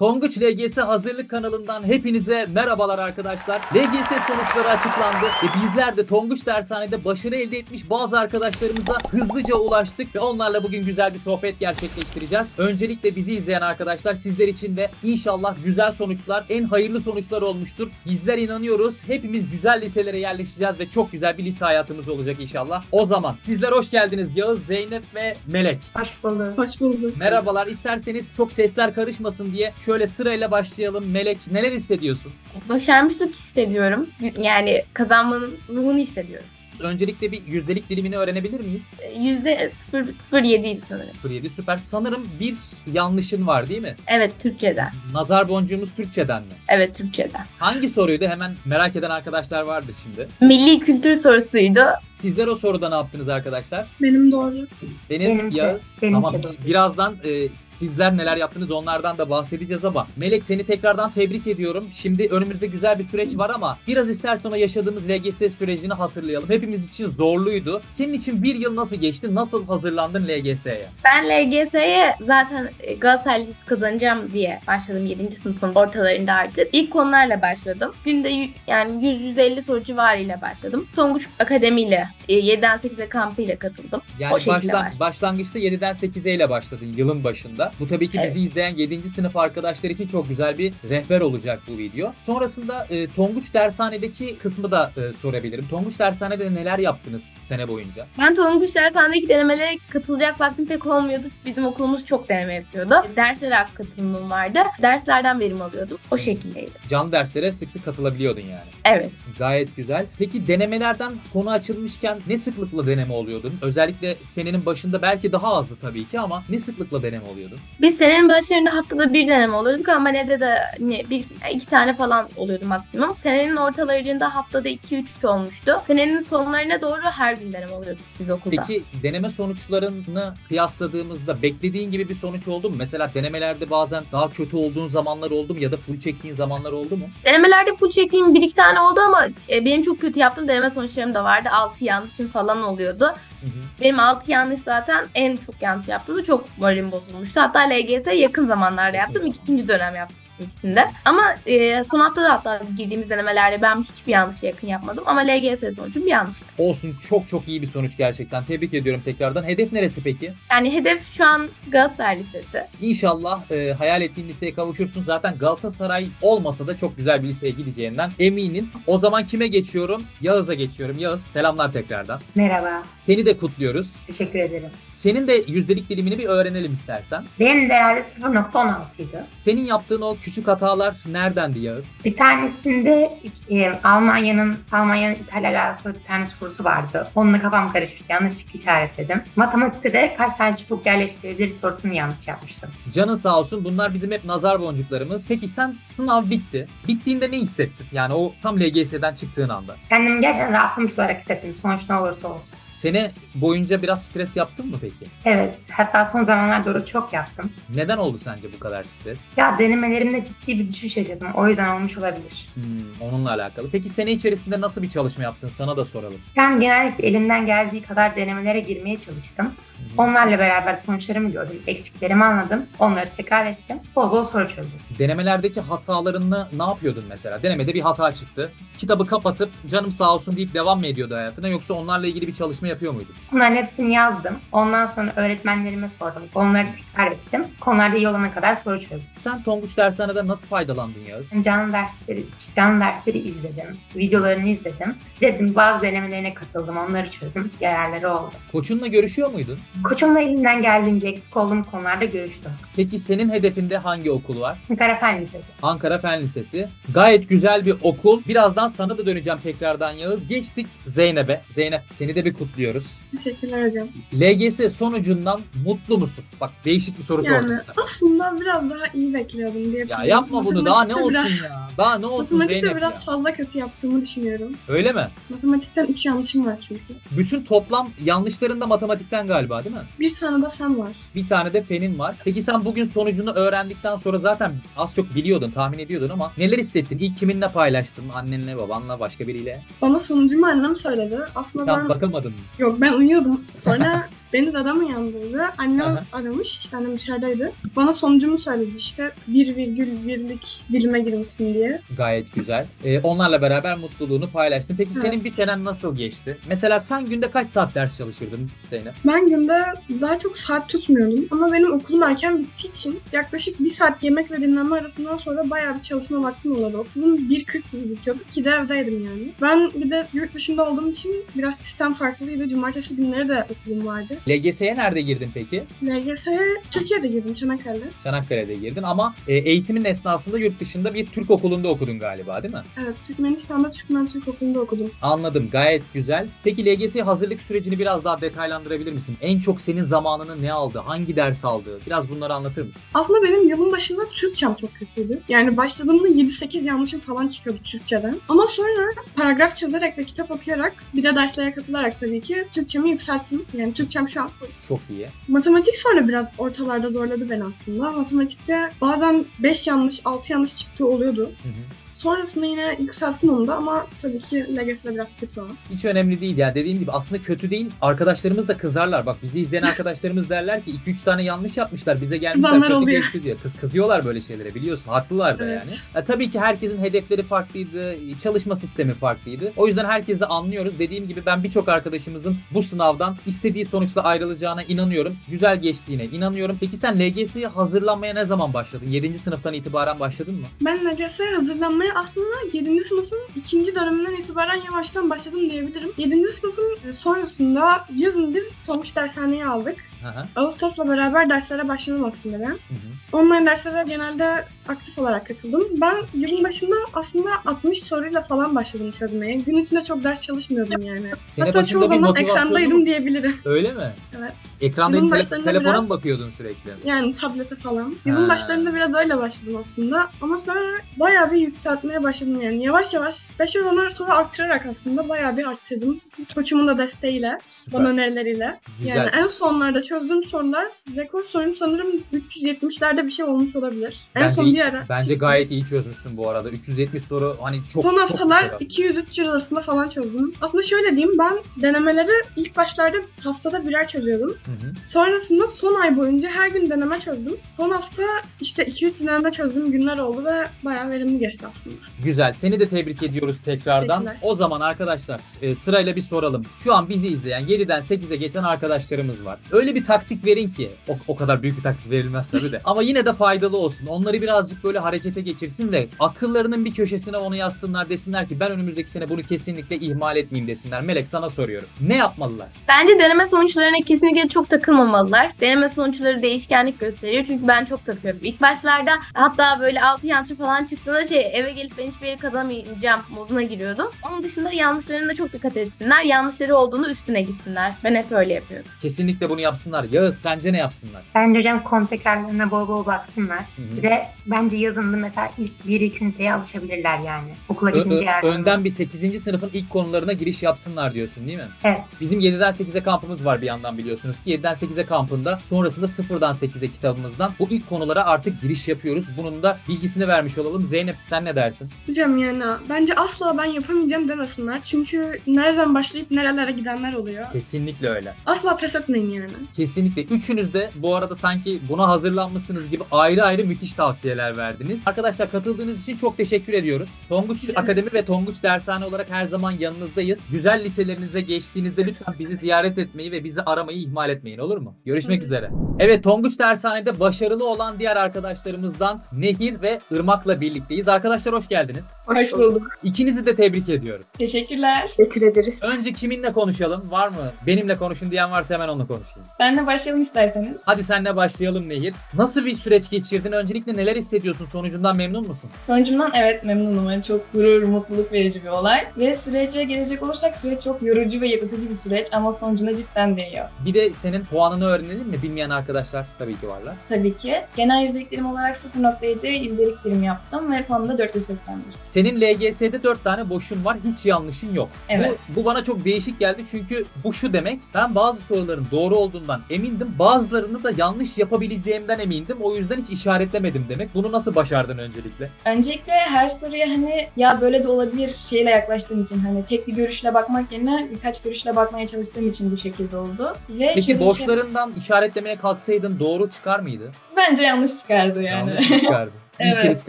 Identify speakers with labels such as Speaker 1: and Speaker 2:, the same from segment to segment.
Speaker 1: Tonguç LGS Hazırlık kanalından hepinize merhabalar arkadaşlar. LGS sonuçları açıklandı ve bizler de Tonguç Dershane'de başarı elde etmiş bazı arkadaşlarımıza hızlıca ulaştık ve onlarla bugün güzel bir sohbet gerçekleştireceğiz. Öncelikle bizi izleyen arkadaşlar sizler için de inşallah güzel sonuçlar, en hayırlı sonuçlar olmuştur. Bizler inanıyoruz. Hepimiz güzel liselere yerleşeceğiz ve çok güzel bir lise hayatımız olacak inşallah. O zaman sizler hoş geldiniz Yağız, Zeynep ve Melek.
Speaker 2: Hoş bulduk.
Speaker 3: Hoş bulduk.
Speaker 1: Merhabalar. İsterseniz çok sesler karışmasın diye şöyle sırayla başlayalım. Melek neler hissediyorsun?
Speaker 3: Başarmışlık hissediyorum. Yani kazanmanın ruhunu hissediyorum.
Speaker 1: Öncelikle bir yüzdelik dilimini öğrenebilir miyiz?
Speaker 3: Yüzde 0.07 idi sanırım.
Speaker 1: 07 süper. Sanırım bir yanlışın var değil mi?
Speaker 3: Evet Türkçeden.
Speaker 1: Nazar boncuğumuz Türkçeden mi?
Speaker 3: Evet Türkçeden.
Speaker 1: Hangi soruydu? Hemen merak eden arkadaşlar vardır şimdi.
Speaker 3: Milli kültür sorusuydu.
Speaker 1: Sizler o soruda ne yaptınız arkadaşlar?
Speaker 2: Benim doğru.
Speaker 1: Benim
Speaker 2: Benimki-
Speaker 1: Yağız.
Speaker 2: benimki
Speaker 1: Tamam. Birazdan e, sizler neler yaptınız onlardan da bahsedeceğiz ama Melek seni tekrardan tebrik ediyorum. Şimdi önümüzde güzel bir süreç var ama biraz istersen o yaşadığımız LGS sürecini hatırlayalım. Hepimiz için zorluydu. Senin için bir yıl nasıl geçti? Nasıl hazırlandın LGS'ye?
Speaker 3: Ben LGS'ye zaten e, Galatasaray kazanacağım diye başladım 7. sınıfın ortalarında artık. İlk konularla başladım. Günde yani 100-150 soru civarıyla başladım. Tonguç Akademi ile e, 7'den 8'e kampıyla katıldım.
Speaker 1: Yani
Speaker 3: O başladım.
Speaker 1: başlangıçta 7'den 8'e ile başladın yılın başında. Bu tabii ki
Speaker 3: Evet.
Speaker 1: bizi izleyen 7. sınıf arkadaşlar için çok güzel bir rehber olacak bu video. Sonrasında e, Tonguç Dershane'deki kısmı da e, sorabilirim. Tonguç Dershane'de neler yaptınız sene boyunca?
Speaker 3: Ben Tonguç dershanedeki denemelere katılacak vaktim pek olmuyordu. Bizim okulumuz çok deneme yapıyordu. Derslere ak- katılımım vardı. Derslerden verim alıyordum. O şekildeydi.
Speaker 1: Canlı derslere sık sık katılabiliyordun yani.
Speaker 3: Evet.
Speaker 1: Gayet güzel. Peki denemelerden konu açılmışken ne sıklıkla deneme oluyordun? Özellikle senenin başında belki daha azdı tabii ki ama ne sıklıkla deneme oluyordun?
Speaker 3: Biz senenin başlarında haftada bir deneme oluyorduk ama ben evde de hani bir iki tane falan oluyordu maksimum. Senenin ortalarında haftada 2-3 olmuştu. Senenin sonlarına doğru her gün deneme oluyorduk biz okulda.
Speaker 1: Peki deneme sonuçlarını kıyasladığımızda beklediğin gibi bir sonuç oldu mu? Mesela denemelerde bazen daha kötü olduğun zamanlar oldu mu ya da full çektiğin zamanlar oldu mu?
Speaker 3: Denemelerde full çektiğim bir iki tane oldu ama e, benim çok kötü yaptığım deneme sonuçlarım da vardı. 6 yanlışım falan oluyordu.
Speaker 1: Hı hı.
Speaker 3: Benim 6 yanlış zaten en çok yanlış yaptığımda çok moralim bozulmuştu. Hatta LGS yakın zamanlarda yaptım. ikinci dönem yaptım ikisinde. Ama e, son hafta da hatta girdiğimiz denemelerde ben hiçbir yanlış yakın yapmadım. Ama LGS sonucum bir yanlış.
Speaker 1: Olsun çok çok iyi bir sonuç gerçekten. Tebrik ediyorum tekrardan. Hedef neresi peki?
Speaker 3: Yani hedef şu an Galatasaray Lisesi.
Speaker 1: İnşallah e, hayal ettiğin liseye kavuşursun. Zaten Galatasaray olmasa da çok güzel bir liseye gideceğinden eminim. O zaman kime geçiyorum? Yağız'a geçiyorum. Yağız selamlar tekrardan.
Speaker 2: Merhaba.
Speaker 1: Seni de kutluyoruz.
Speaker 2: Teşekkür ederim.
Speaker 1: Senin de yüzdelik dilimini bir öğrenelim istersen.
Speaker 2: Benim de herhalde 0.16 idi.
Speaker 1: Senin yaptığın o küçük hatalar neredendi Yağız?
Speaker 2: Bir tanesinde e, Almanya'nın Almanya'nın İtalya alakalı bir tane sorusu vardı. Onunla kafam karışmıştı. Yanlışlıkla işaretledim. Matematikte de kaç tane çubuk yerleştirebilir sorusunu yanlış yapmıştım.
Speaker 1: Canın sağ olsun. Bunlar bizim hep nazar boncuklarımız. Peki sen sınav bitti. Bittiğinde ne hissettin? Yani o tam LGS'den çıktığın anda.
Speaker 2: Kendimi gerçekten rahatlamış olarak hissettim. Sonuç ne olursa olsun.
Speaker 1: Sene boyunca biraz stres yaptın mı peki?
Speaker 2: Evet. Hatta son zamanlarda doğru çok yaptım.
Speaker 1: Neden oldu sence bu kadar stres?
Speaker 2: Ya denemelerimde ciddi bir düşüş yaşadım. O yüzden olmuş olabilir.
Speaker 1: Hmm, onunla alakalı. Peki sene içerisinde nasıl bir çalışma yaptın? Sana da soralım.
Speaker 2: Ben genellikle elimden geldiği kadar denemelere girmeye çalıştım. Onlarla beraber sonuçlarımı gördüm, eksiklerimi anladım, onları tekrar ettim, bol bol soru çözdüm.
Speaker 1: Denemelerdeki hatalarını ne yapıyordun mesela? Denemede bir hata çıktı. Kitabı kapatıp canım sağ olsun deyip devam mı ediyordu hayatına yoksa onlarla ilgili bir çalışma yapıyor muydun?
Speaker 2: Bunların hepsini yazdım. Ondan sonra öğretmenlerime sordum, onları tekrar ettim. Konularda iyi olana kadar soru çözdüm.
Speaker 1: Sen Tonguç Dershane'de nasıl faydalandın Yağız?
Speaker 2: Canlı dersleri, canlı dersleri izledim, videolarını izledim. Dedim bazı denemelerine katıldım, onları çözdüm, yararları oldu.
Speaker 1: Koçunla görüşüyor muydun?
Speaker 2: Koçumla elimden geldiğince eksik olduğum konularda görüştüm.
Speaker 1: Peki senin hedefinde hangi okul var?
Speaker 2: Ankara Fen Lisesi.
Speaker 1: Ankara Fen Lisesi. Gayet güzel bir okul. Birazdan sana da döneceğim tekrardan Yağız. Geçtik Zeynep'e. Zeynep seni de bir kutluyoruz.
Speaker 3: Teşekkürler hocam.
Speaker 1: LGS sonucundan mutlu musun? Bak değişik bir soru sordum
Speaker 4: Yani
Speaker 1: sana.
Speaker 4: aslında biraz daha iyi bekliyordum diye.
Speaker 1: Ya yapma bunu daha ne olsun
Speaker 4: Biraz,
Speaker 1: ya. Daha ne olsun
Speaker 4: matematikte biraz
Speaker 1: ya.
Speaker 4: fazla kötü yaptığımı düşünüyorum.
Speaker 1: Öyle mi?
Speaker 4: Matematikten 3 yanlışım var çünkü.
Speaker 1: Bütün toplam yanlışların da matematikten galiba değil mi?
Speaker 4: Bir tane de fen var.
Speaker 1: Bir tane de fenin var. Peki sen bugün sonucunu öğrendikten sonra zaten az çok biliyordun, tahmin ediyordun ama neler hissettin? İlk kiminle paylaştın? Annenle, babanla, başka biriyle?
Speaker 4: Bana sonucumu annem söyledi. Aslında
Speaker 1: Tam
Speaker 4: ben
Speaker 1: bakamadın mı?
Speaker 4: Yok ben uyuyordum. Sonra Beni dedem uyandırdı. Annem
Speaker 1: Aha.
Speaker 4: aramış. İşte annem içerideydi. Bana sonucumu söyledi işte. 1,1'lik dilime girmişsin diye.
Speaker 1: Gayet güzel. Ee, onlarla beraber mutluluğunu paylaştın. Peki senin
Speaker 4: Evet.
Speaker 1: bir senen nasıl geçti? Mesela sen günde kaç saat ders çalışırdın Zeynep?
Speaker 4: Ben günde daha çok saat tutmuyordum. Ama benim okulum erken bittiği için yaklaşık bir saat yemek ve dinlenme arasından sonra bayağı bir çalışma vaktim oluyordu. Okulum 1.40 gibi bitiyordu ki de evdeydim yani. Ben bir de yurt dışında olduğum için biraz sistem farklıydı. Cumartesi günleri de okulum vardı.
Speaker 1: LGS'ye nerede girdin peki?
Speaker 4: LGS'ye Türkiye'de girdim Çanakkale'de.
Speaker 1: Çanakkale'de girdin ama e, eğitimin esnasında yurt dışında bir Türk okulunda okudun galiba değil mi?
Speaker 4: Evet Türkmenistan'da Türkmen Türk Okulu'nda okudum.
Speaker 1: Anladım gayet güzel. Peki LGS hazırlık sürecini biraz daha detaylandırabilir misin? En çok senin zamanını ne aldı? Hangi ders aldı? Biraz bunları anlatır mısın?
Speaker 4: Aslında benim yılın başında Türkçem çok kötüydü. Yani başladığımda 7-8 yanlışım falan çıkıyordu Türkçeden. Ama sonra paragraf çözerek ve kitap okuyarak bir de derslere katılarak tabii ki Türkçemi yükselttim. Yani Türkçem full.
Speaker 1: Çok iyi.
Speaker 4: Matematik sonra biraz ortalarda zorladı beni aslında. Matematikte bazen 5 yanlış, 6 yanlış çıktığı oluyordu.
Speaker 1: Hı hı.
Speaker 4: Sonrasında yine yükselttim onu da ama tabii ki LGS'de biraz kötü o.
Speaker 1: Hiç önemli değil ya. Dediğim gibi aslında kötü değil. Arkadaşlarımız da kızarlar. Bak bizi izleyen arkadaşlarımız derler ki 2-3 tane yanlış yapmışlar. Bize gelmişler kötü
Speaker 4: oluyor.
Speaker 1: geçti diyor. Kız kızıyorlar böyle şeylere biliyorsun. Haklılar da
Speaker 4: Evet.
Speaker 1: yani. Ya, tabii ki herkesin hedefleri farklıydı. Çalışma sistemi farklıydı. O yüzden herkesi anlıyoruz. Dediğim gibi ben birçok arkadaşımızın bu sınavdan istediği sonuçla ayrılacağına inanıyorum. Güzel geçtiğine inanıyorum. Peki sen LGS'ye hazırlanmaya ne zaman başladın? 7. sınıftan itibaren başladın mı?
Speaker 4: Ben LGS'ye hazırlanmaya aslında 7. sınıfın ikinci döneminden itibaren yavaştan başladım diyebilirim. 7. sınıfın sonrasında yazın biz Tonguç dershaneye aldık.
Speaker 1: Hı.
Speaker 4: Ağustos'la beraber derslere başladım aslında ben.
Speaker 1: Hı hı.
Speaker 4: Online derslere genelde aktif olarak katıldım. Ben yılın başında aslında 60 soruyla falan başladım çözmeye. Gün içinde çok ders çalışmıyordum yani.
Speaker 1: Sene
Speaker 4: Hatta çoğu zaman ekrandaydım diyebilirim.
Speaker 1: Öyle mi?
Speaker 4: Evet.
Speaker 1: Ekranda
Speaker 4: Yılın
Speaker 1: tele- telefona
Speaker 4: biraz-
Speaker 1: mı bakıyordun sürekli?
Speaker 4: Yani tablete falan. Yılın
Speaker 1: Ha.
Speaker 4: başlarında biraz öyle başladım aslında. Ama sonra bayağı bir yükseltmeye başladım yani. Yavaş yavaş 5 oranlar sonra arttırarak aslında bayağı bir arttırdım. Koçumun da desteğiyle,
Speaker 1: Süper.
Speaker 4: bana önerileriyle.
Speaker 1: Güzel.
Speaker 4: Yani en sonlarda çözdüğüm sorular, rekor sorum sanırım 370'lerde bir şey olmuş olabilir. En
Speaker 1: Bence,
Speaker 4: son bir ara.
Speaker 1: bence gayet iyi çözmüşsün bu arada. 370 soru hani çok
Speaker 4: Son haftalar
Speaker 1: güzel.
Speaker 4: 200-300 arasında falan çözdüm. Aslında şöyle diyeyim ben denemeleri ilk başlarda haftada birer çözüyordum.
Speaker 1: Hı hı.
Speaker 4: Sonrasında son ay boyunca her gün deneme çözdüm. Son hafta işte 2-3 deneme çözdüğüm günler oldu ve bayağı verimli geçti aslında.
Speaker 1: Güzel. Seni de tebrik ediyoruz tekrardan. O zaman arkadaşlar e, sırayla bir soralım. Şu an bizi izleyen 7'den 8'e geçen arkadaşlarımız var. Öyle bir taktik verin ki o, o kadar büyük bir taktik verilmez tabii de. Ama yine de faydalı olsun. Onları birazcık böyle harekete geçirsin ve akıllarının bir köşesine onu yazsınlar desinler ki ben önümüzdeki sene bunu kesinlikle ihmal etmeyeyim desinler. Melek sana soruyorum. Ne yapmalılar?
Speaker 3: Bence deneme sonuçlarına kesinlikle çok takılmamalılar. Deneme sonuçları değişkenlik gösteriyor çünkü ben çok takıyorum. İlk başlarda hatta böyle 6 yanlış falan çıktığında şey eve gelip ben hiçbir yere kazanamayacağım moduna giriyordum. Onun dışında yanlışlarına çok dikkat etsinler. Yanlışları olduğunu üstüne gitsinler. Ben hep öyle yapıyorum.
Speaker 1: Kesinlikle bunu yapsınlar. Yağız sence ne yapsınlar?
Speaker 2: Bence hocam konu tekrarlarına bol bol baksınlar.
Speaker 1: Hı hı.
Speaker 2: Bir de bence yazında mesela ilk bir iki üniteye alışabilirler yani. Okula
Speaker 1: Ö- ö-
Speaker 2: gidince zaman.
Speaker 1: önden bir 8. sınıfın ilk konularına giriş yapsınlar diyorsun değil mi?
Speaker 2: Evet.
Speaker 1: Bizim 7'den 8'e kampımız var bir yandan biliyorsunuz ki 7'den 8'e kampında sonrasında 0'dan 8'e kitabımızdan bu ilk konulara artık giriş yapıyoruz. Bunun da bilgisini vermiş olalım. Zeynep sen ne dersin?
Speaker 4: Hocam yani bence asla ben yapamayacağım demesinler. Çünkü nereden başlayıp nerelere gidenler oluyor.
Speaker 1: Kesinlikle öyle.
Speaker 4: Asla pes etmeyin yani.
Speaker 1: Kesinlikle. Üçünüz de bu arada sanki buna hazırlanmışsınız gibi ayrı ayrı müthiş tavsiyeler verdiniz. Arkadaşlar katıldığınız için çok teşekkür ediyoruz. Tonguç. Akademi ve Tonguç Dershane olarak her zaman yanınızdayız. Güzel liselerinize geçtiğinizde lütfen bizi ziyaret etmeyi ve bizi aramayı ihmal etmeyin olur mu? Görüşmek üzere. Evet Tonguç Dershane'de başarılı olan diğer arkadaşlarımızdan Nehir ve Irmak'la birlikteyiz. Arkadaşlar hoş geldiniz.
Speaker 5: Hoş bulduk.
Speaker 1: İkinizi de tebrik ediyorum.
Speaker 5: Teşekkürler.
Speaker 4: Teşekkür ederiz.
Speaker 1: Önce kiminle konuşalım? Var mı? Benimle konuşun diyen varsa hemen onunla konuşayım.
Speaker 5: Benle başlayalım isterseniz.
Speaker 1: Hadi senle başlayalım Nehir. Nasıl bir süreç geçirdin? Öncelikle neler hissediyorsun? Sonucundan memnun musun?
Speaker 5: Sonucumdan evet memnunum. Yani Çok gurur, mutluluk verici bir olay. Ve sürece gelecek olursak süreç çok yorucu ve yıpratıcı bir süreç ama sonucuna cidden değiyor.
Speaker 1: Bir de senin puanını öğrenelim mi? Bilmeyen arkadaşlar tabii ki varlar.
Speaker 5: Tabii ki. Genel yüzdeliklerim olarak 0.7 yüzdeliklerim yaptım ve puanım da 481.
Speaker 1: Senin LGS'de 4 tane boşun var. Hiç yanlışın yok.
Speaker 5: Evet.
Speaker 1: Bu, bu bana çok değişik geldi çünkü bu şu demek. Ben bazı soruların doğru olduğundan yapacağımdan emindim. Bazılarını da yanlış yapabileceğimden emindim. O yüzden hiç işaretlemedim demek. Bunu nasıl başardın öncelikle?
Speaker 5: Öncelikle her soruya hani ya böyle de olabilir şeyle yaklaştığım için hani tek bir görüşle bakmak yerine birkaç görüşle bakmaya çalıştığım için bu şekilde oldu. Ve
Speaker 1: Peki
Speaker 5: bir şey-
Speaker 1: boşlarından işaretlemeye kalksaydın doğru çıkar mıydı?
Speaker 5: bence yanlış çıkardı yani.
Speaker 1: Yanlış çıkardı. İyi ki
Speaker 5: Evet.
Speaker 1: risk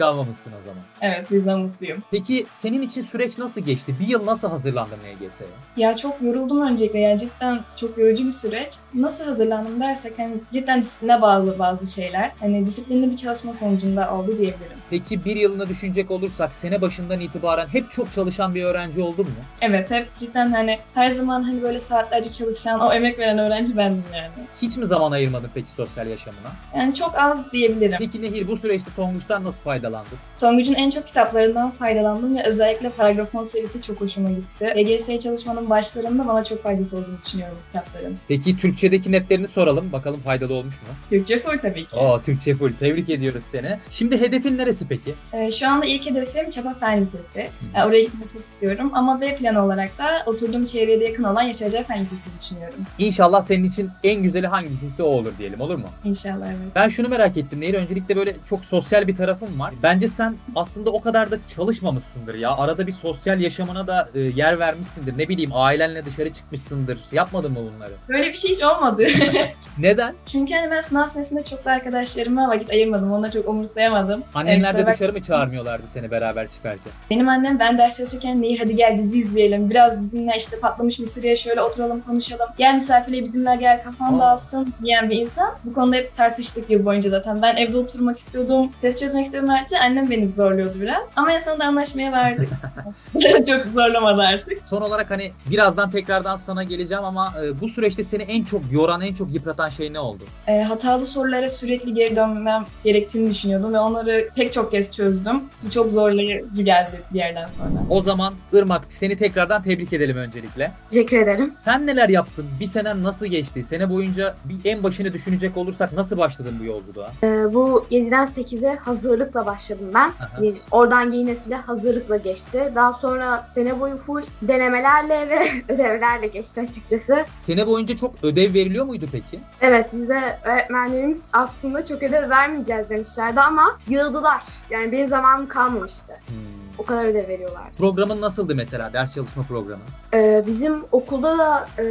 Speaker 1: almamışsın o zaman.
Speaker 5: evet bu yüzden mutluyum.
Speaker 1: Peki senin için süreç nasıl geçti? Bir yıl nasıl hazırlandın LGS'ye?
Speaker 5: Ya çok yoruldum öncelikle yani cidden çok yorucu bir süreç. Nasıl hazırlandım dersek hani cidden disipline bağlı bazı şeyler. Hani disiplinli bir çalışma sonucunda oldu diyebilirim.
Speaker 1: Peki bir yılını düşünecek olursak sene başından itibaren hep çok çalışan bir öğrenci oldun mu?
Speaker 5: Evet hep cidden hani her zaman hani böyle saatlerce çalışan o emek veren öğrenci bendim yani.
Speaker 1: Hiç mi zaman ayırmadın peki sosyal yaşamına?
Speaker 5: Yani çok az diyebilirim.
Speaker 1: Peki Nehir bu süreçte Tonguç'tan nasıl faydalandın?
Speaker 5: Tonguç'un en çok kitaplarından faydalandım ve özellikle Paragrafon serisi çok hoşuma gitti. LGS çalışmanın başlarında bana çok faydası olduğunu düşünüyorum bu kitapların.
Speaker 1: Peki Türkçedeki netlerini soralım. Bakalım faydalı olmuş mu?
Speaker 5: Türkçe full tabii ki.
Speaker 1: Oo Türkçe full. Tebrik ediyoruz seni. Şimdi hedefin neresi peki?
Speaker 5: Ee, şu anda ilk hedefim Çapa Fen Lisesi. Ee, oraya gitmeyi çok istiyorum ama B planı olarak da oturduğum çevreye yakın olan Yaşar Fen Lisesi'ni düşünüyorum.
Speaker 1: İnşallah senin için en güzeli hangisi o olur diyelim olur mu?
Speaker 5: İnşallah evet.
Speaker 1: Ben şunu merak ettim Nehir. Öncelikle böyle çok sosyal bir tarafın var. Bence sen aslında o kadar da çalışmamışsındır ya. Arada bir sosyal yaşamına da e, yer vermişsindir. Ne bileyim ailenle dışarı çıkmışsındır. Yapmadın mı bunları?
Speaker 5: Böyle bir şey hiç olmadı.
Speaker 1: Neden?
Speaker 5: Çünkü hani ben sınav senesinde çok da arkadaşlarıma vakit ayırmadım. Onları çok umursayamadım.
Speaker 1: Annenler
Speaker 5: Evet,
Speaker 1: de dışarı mı çağırmıyorlardı seni beraber çıkarken?
Speaker 5: Benim annem ben ders çalışırken Nehir hadi gel dizi izleyelim. Biraz bizimle işte patlamış mısırıya şöyle oturalım konuşalım. Gel misafirle bizimle gel kafan dağılsın diyen bir insan. Bu konuda hep tartıştık yıl boyunca zaten. Ben evde oturmak istiyordum. Test çözmek istiyordum harici annem beni zorluyordu biraz. Ama en sonunda anlaşmaya vardık. çok zorlamadı artık.
Speaker 1: Son olarak hani birazdan tekrardan sana geleceğim ama e, bu süreçte seni en çok yoran, en çok yıpratan şey ne oldu?
Speaker 5: E, hatalı sorulara sürekli geri dönmem gerektiğini düşünüyordum ve onları pek çok kez çözdüm. Bu çok zorlayıcı geldi bir yerden sonra.
Speaker 1: O zaman Irmak seni tekrardan tebrik edelim öncelikle.
Speaker 2: Teşekkür ederim.
Speaker 1: Sen neler yaptın? Bir senen nasıl geçti? Sene boyunca bir en başını düşünecek olursak nasıl başladın bu yolculuğa?
Speaker 6: Ee, bu 7'den 8'e hazırlıkla başladım ben.
Speaker 1: Aha.
Speaker 6: Yani oradan giyinesile hazırlıkla geçti. Daha sonra sene boyu full denemelerle ve ödevlerle geçti açıkçası.
Speaker 1: Sene boyunca çok ödev veriliyor muydu peki?
Speaker 6: Evet bize öğretmenlerimiz aslında çok ödev vermeyeceğiz demişlerdi ama yığdılar. Yani benim zamanım kalmamıştı.
Speaker 1: Hmm.
Speaker 6: O kadar ödev veriyorlar.
Speaker 1: Programın nasıldı mesela ders çalışma programı?
Speaker 6: Ee, bizim okulda da e,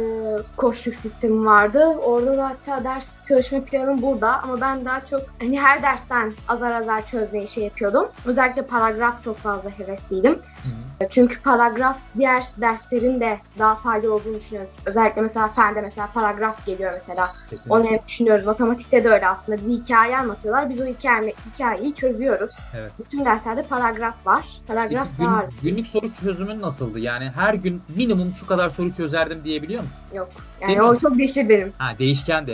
Speaker 6: koçluk sistemi vardı. Orada da hatta ders çalışma planım burada ama ben daha çok hani her dersten azar azar çözmeyi şey yapıyordum. Özellikle paragraf çok fazla hevesliydim.
Speaker 1: Hı hı.
Speaker 6: Çünkü paragraf diğer derslerin de daha faydalı olduğunu düşünüyorum. Özellikle mesela fende mesela paragraf geliyor mesela.
Speaker 1: Kesinlikle.
Speaker 6: Onu hep düşünüyoruz. Matematikte de öyle aslında. Bize hikaye anlatıyorlar. Biz o hikaye, hikayeyi çözüyoruz.
Speaker 1: Evet.
Speaker 6: Bütün derslerde paragraf var. Paragraf
Speaker 1: Peki gün-
Speaker 6: var.
Speaker 1: günlük soru çözümün nasıldı? Yani her gün minimum şu kadar soru çözerdim diyebiliyor musun?
Speaker 6: Yok.
Speaker 1: Değil
Speaker 6: Yani o
Speaker 1: mi?
Speaker 6: çok değişir benim.
Speaker 1: Ha değişken de.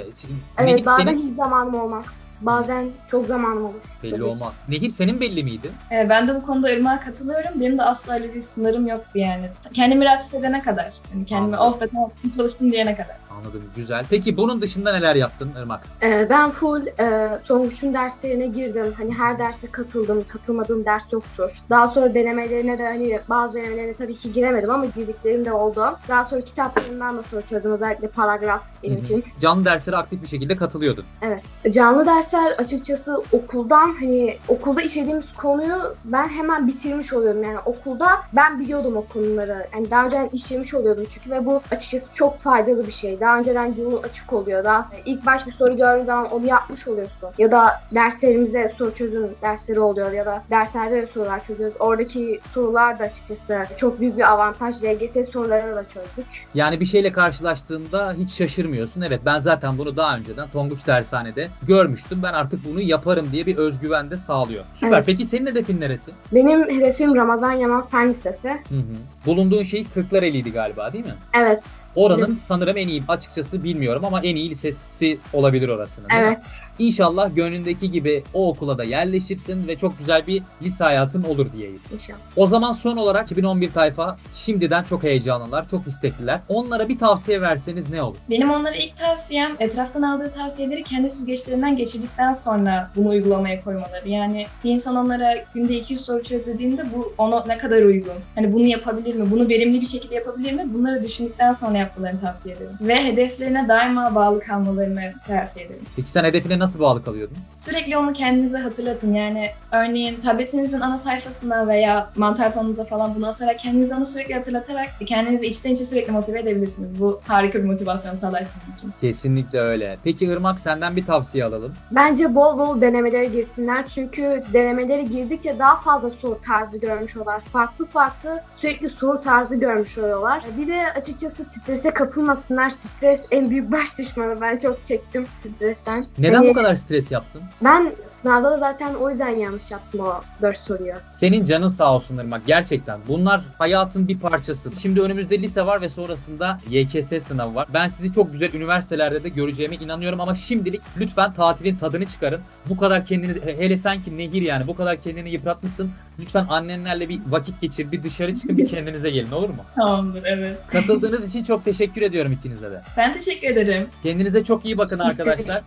Speaker 6: Evet
Speaker 1: Nehir
Speaker 6: bazen
Speaker 1: senin
Speaker 6: hiç zamanım olmaz. Bazen çok zamanım olur.
Speaker 1: belli
Speaker 6: Tabii.
Speaker 1: olmaz. Nehir senin belli miydi?
Speaker 5: Ee, ben de bu konuda Irmak'a katılıyorum. Benim de asla öyle bir sınırım yoktu yani. Kendimi rahatsız edene kadar. Yani kendimi
Speaker 1: Anladım.
Speaker 5: of be tamam çalıştım diyene kadar.
Speaker 1: Anladım. Güzel. Peki bunun dışında neler yaptın Irmak?
Speaker 6: Ee, ben full e, Tonguç'un derslerine girdim. Hani her derse katıldım. Katılmadığım ders yoktur. Daha sonra denemelerine de hani bazı denemelerine tabii ki giremedim ama girdiklerim de oldu. Daha sonra kitaplarından da soru çözdüm. Özellikle paragraf benim için.
Speaker 1: Canlı derslere aktif bir şekilde katılıyordun.
Speaker 6: Evet. Canlı dersler açıkçası okuldan hani okulda işlediğimiz konuyu ben hemen bitirmiş oluyordum. Yani okulda ben biliyordum o konuları. Yani daha önceden işlemiş oluyordum çünkü ve bu açıkçası çok faydalı bir şey. Daha önceden yolun açık oluyor. Daha ilk baş bir soru gördüğün zaman onu yapmış oluyorsun. Ya da derslerimize soru çözüm dersleri oluyor ya da derslerde de sorular çözüyoruz. Oradaki sorular da açıkçası çok büyük bir avantaj. LGS sorularını da çözdük.
Speaker 1: Yani bir şeyle karşılaştığında hiç şaşırmıyorsun. Evet ben zaten bunu daha önceden Tonguç Dershane'de görmüştüm. Ben artık bunu yaparım diye bir özgüven de sağlıyor. Süper.
Speaker 6: Evet.
Speaker 1: Peki senin hedefin neresi?
Speaker 6: Benim hedefim Ramazan Yaman Fen Lisesi.
Speaker 1: Hı hı. Bulunduğun şey Kırklareli'ydi galiba değil mi?
Speaker 6: Evet.
Speaker 1: Oranın sanırım en iyi açıkçası bilmiyorum ama en iyi lisesi olabilir orasının.
Speaker 6: Evet.
Speaker 1: İnşallah gönlündeki gibi o okula da yerleşirsin ve çok güzel bir lise hayatın olur diyeyim.
Speaker 6: İnşallah.
Speaker 1: O zaman son olarak 2011 tayfa şimdiden çok heyecanlılar, çok istekliler. Onlara bir tavsiye verseniz ne olur?
Speaker 5: Benim onlara ilk tavsiyem etraftan aldığı tavsiyeleri kendi süzgeçlerinden geçirdikten sonra bunu uygulamaya koymaları. Yani bir insan onlara günde 200 soru çöz dediğinde bu ona ne kadar uygun? Hani bunu yapabilir mi? Bunu verimli bir şekilde yapabilir mi? Bunları düşündükten sonra yapmalarını tavsiye ederim. Ve hedeflerine daima bağlı kalmalarını tavsiye ederim.
Speaker 1: Peki sen hedefine nasıl bağlı kalıyordun?
Speaker 5: Sürekli onu kendinize hatırlatın. Yani örneğin tabletinizin ana sayfasına veya mantar panunuza falan bunu asarak kendinize onu sürekli hatırlatarak kendinizi içten içe sürekli motive edebilirsiniz. Bu harika bir motivasyon sağlar sizin için.
Speaker 1: Kesinlikle öyle. Peki Irmak senden bir tavsiye alalım.
Speaker 6: Bence bol bol denemelere girsinler çünkü denemelere girdikçe daha fazla soru tarzı görmüş oluyorlar. Farklı farklı sürekli soru tarzı görmüş oluyorlar. Bir de açıkçası strese kapılmasınlar. Stres en büyük baş düşmanı. Ben çok çektim stresten.
Speaker 1: Neden
Speaker 6: Hani
Speaker 1: bu kadar stres yaptın?
Speaker 6: Ben sınavda da zaten o yüzden yanlış yaptım o 4 soruyu.
Speaker 1: Senin canın sağ olsun Irmak gerçekten. Bunlar hayatın bir parçası. Şimdi önümüzde lise var ve sonrasında YKS sınavı var. Ben sizi çok güzel üniversitelerde de göreceğime inanıyorum ama şimdilik lütfen tatilin tadını çıkarın. Bu kadar kendinizi he- hele sen ki Nehir yani bu kadar kendini yıpratmışsın. Lütfen annenlerle bir vakit geçir, bir dışarı çıkın, bir kendinize gelin olur mu?
Speaker 5: Tamamdır evet.
Speaker 1: Katıldığınız için çok teşekkür ediyorum ikinize de.
Speaker 5: Ben teşekkür ederim.
Speaker 1: Kendinize çok iyi bakın arkadaşlar.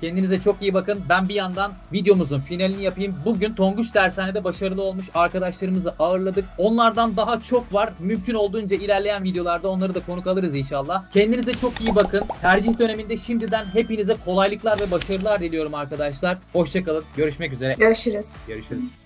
Speaker 1: Kendinize çok iyi bakın. Ben bir yandan videomuzun finalini yapayım. Bugün Tonguç Dershane'de başarılı olmuş arkadaşlarımızı ağırladık. Onlardan daha çok var. Mümkün olduğunca ilerleyen videolarda onları da konuk alırız inşallah. Kendinize çok iyi bakın. Tercih döneminde şimdiden hepinize kolaylıklar ve başarılar diliyorum arkadaşlar. Hoşçakalın. Görüşmek üzere.
Speaker 6: Görüşürüz.
Speaker 1: Görüşürüz.